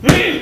Hmm.